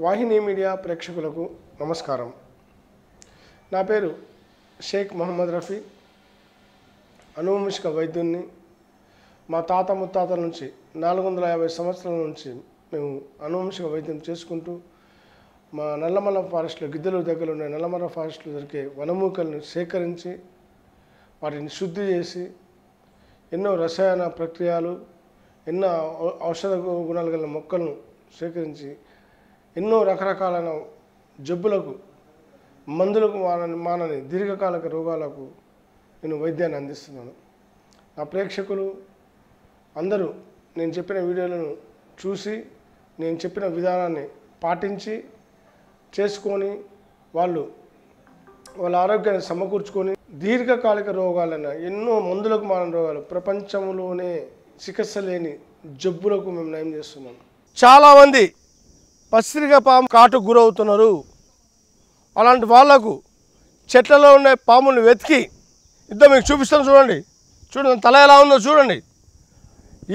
వాహిని media ప్రేక్షకులకు నమస్కారం. నా పేరు షేక్ మహమ్మద్ రఫీ. అనువంశిక వైద్యున్ని మా తాత ముత్తాతల నుంచి నాలుగు వందల యాభై సంవత్సరాల నుంచి మేము అనువంశిక వైద్యం చేసుకుంటూ మా నల్లమల్ల ఫారెస్ట్లో గిద్దెల దగ్గర ఉండే నల్లమల్ల ఫారెస్ట్లో దొరికే వనమూకలను సేకరించి వాటిని శుద్ధి చేసి ఎన్నో రసాయన ప్రక్రియలు ఎన్నో ఔషధ గుణాలు గల మొక్కలను సేకరించి ఎన్నో రకరకాలైన జబ్బులకు మందులకు మానని మానని దీర్ఘకాలిక రోగాలకు నేను వైద్యాన్ని అందిస్తున్నాను. నా ప్రేక్షకులు అందరూ నేను చెప్పిన వీడియోలను చూసి నేను చెప్పిన విధానాన్ని పాటించి చేసుకొని వాళ్ళు వాళ్ళ ఆరోగ్యాన్ని సమకూర్చుకొని దీర్ఘకాలిక రోగాలైన ఎన్నో మందులకు మాన రోగాలు ప్రపంచంలోనే చికిత్స లేని జబ్బులకు మేము నయం చేస్తున్నాం. చాలామంది పసిరిగ పాము కాటుకు గురవుతున్నారు. అలాంటి వాళ్ళకు చెట్లలో ఉండే పాముల్ని వెతికి ఇద్దరు మీకు చూపిస్తాను చూడండి. చూడండి తల ఎలా ఉందో చూడండి.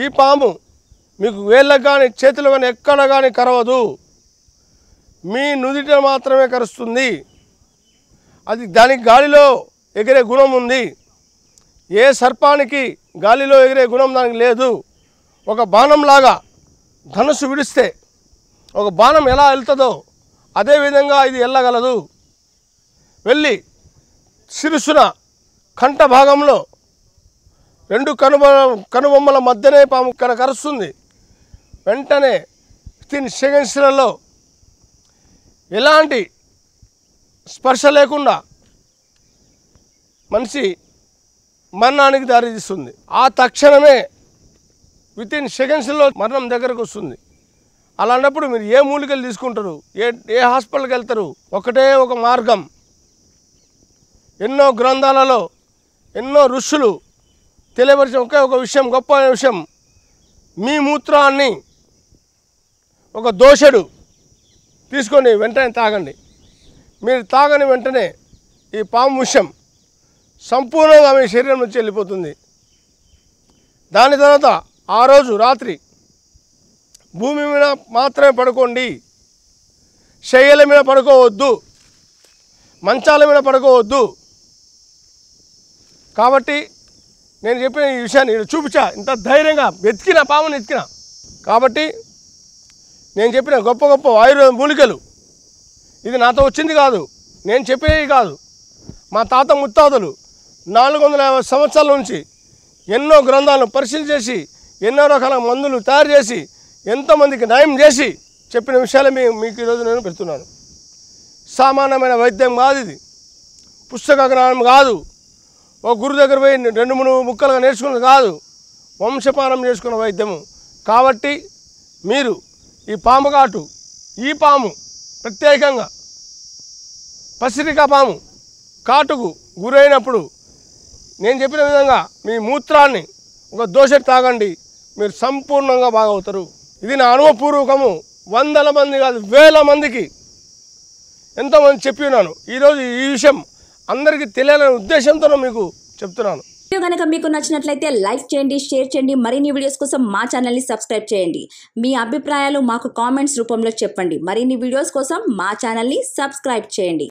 ఈ పాము మీకు వేళ్ళకు కానీ చేతులు కానీ ఎక్కడ కానీ కరవదు. మీ నుదిట మాత్రమే కరుస్తుంది. అది దానికి గాలిలో ఎగిరే గుణం ఉంది. ఏ సర్పానికి గాలిలో ఎగిరే గుణం దానికి లేదు. ఒక బాణంలాగా ధనుసు విడిస్తే ఒక బాణం ఎలా వెళ్తుందో అదేవిధంగా ఇది వెళ్ళగలదు. వెళ్ళి శిరుసున కంఠ భాగంలో రెండు కనుబ కనుబొమ్మల మధ్యనే పాము ఇక్కడ కరుస్తుంది. వెంటనే వితిన్ సెకండ్స్లలో ఎలాంటి స్పర్శ లేకుండా మనిషి మరణానికి దారితీస్తుంది. ఆ తక్షణమే వితిన్ సెకండ్స్లో మరణం దగ్గరకు వస్తుంది. అలాంటప్పుడు మీరు ఏ మూలికలు తీసుకుంటారు? ఏ ఏ హాస్పిటల్కి వెళ్తారు? ఒకటే ఒక మార్గం. ఎన్నో గ్రంథాలలో ఎన్నో ఋషులు తెలియపరిచిన ఒకే ఒక విషయం గొప్ప విషయం. మీ మూత్రాన్ని ఒక దోషడు తీసుకొని వెంటనే తాగండి. మీరు తాగని వెంటనే ఈ పాము విషయం సంపూర్ణంగా మీ శరీరం నుంచి వెళ్ళిపోతుంది. దాని తర్వాత ఆ రోజు రాత్రి భూమి మీద మాత్రమే పడుకోండి. శయ్యల మీద పడుకోవద్దు. మంచాల మీద పడుకోవద్దు. కాబట్టి నేను చెప్పిన ఈ విషయాన్ని చూపించా. ఇంత ధైర్యంగా వెతికిన పాముని ఎతికిన కాబట్టి నేను చెప్పిన గొప్ప గొప్ప ఆయుర్వేద మూలికలు. ఇది నాతో వచ్చింది కాదు. నేను చెప్పేది కాదు. మా తాత ముత్తాతలు నాలుగు వందల యాభై సంవత్సరాల నుంచి ఎన్నో గ్రంథాలను పరిశీలన చేసి ఎన్నో రకాల మందులు తయారు చేసి ఎంతోమందికి న్యాయం చేసి చెప్పిన విషయాలు మీ మీకు ఈరోజు నేను పెడుతున్నాను. సామాన్యమైన వైద్యం కాదు ఇది పుస్తక జ్ఞానం కాదు. ఒక గురు దగ్గర పోయి రెండు మూడు ముక్కలుగా నేర్చుకున్నది కాదు. వంశపానం చేసుకున్న వైద్యము. కాబట్టి మీరు ఈ పాము కాటు ఈ పాము ప్రత్యేకంగా పసిరిక పాము కాటుకు గురైనప్పుడు నేను చెప్పిన విధంగా మీ మూత్రాన్ని ఒక దోశ తాగండి. మీరు సంపూర్ణంగా బాగవుతారు. ఇది నా అనుభవపూర్వకము. వందల మంది కాదు వేల మందికి ఎంతోమంది చెప్పి ఉన్నాను. ఈరోజు ఈ విషయం అందరికీ తెలియాలనే ఉద్దేశంతో మీకు చెప్తున్నాను. వీడియో కనుక మీకు నచ్చినట్లయితే లైక్ చేయండి షేర్ చేయండి మరిన్ని వీడియోస్ కోసం మా ఛానల్ని సబ్స్క్రైబ్ చేయండి. మీ అభిప్రాయాలు మాకు కామెంట్స్ రూపంలో చెప్పండి. మరిన్ని వీడియోస్ కోసం మా ఛానల్ని సబ్స్క్రైబ్ చేయండి.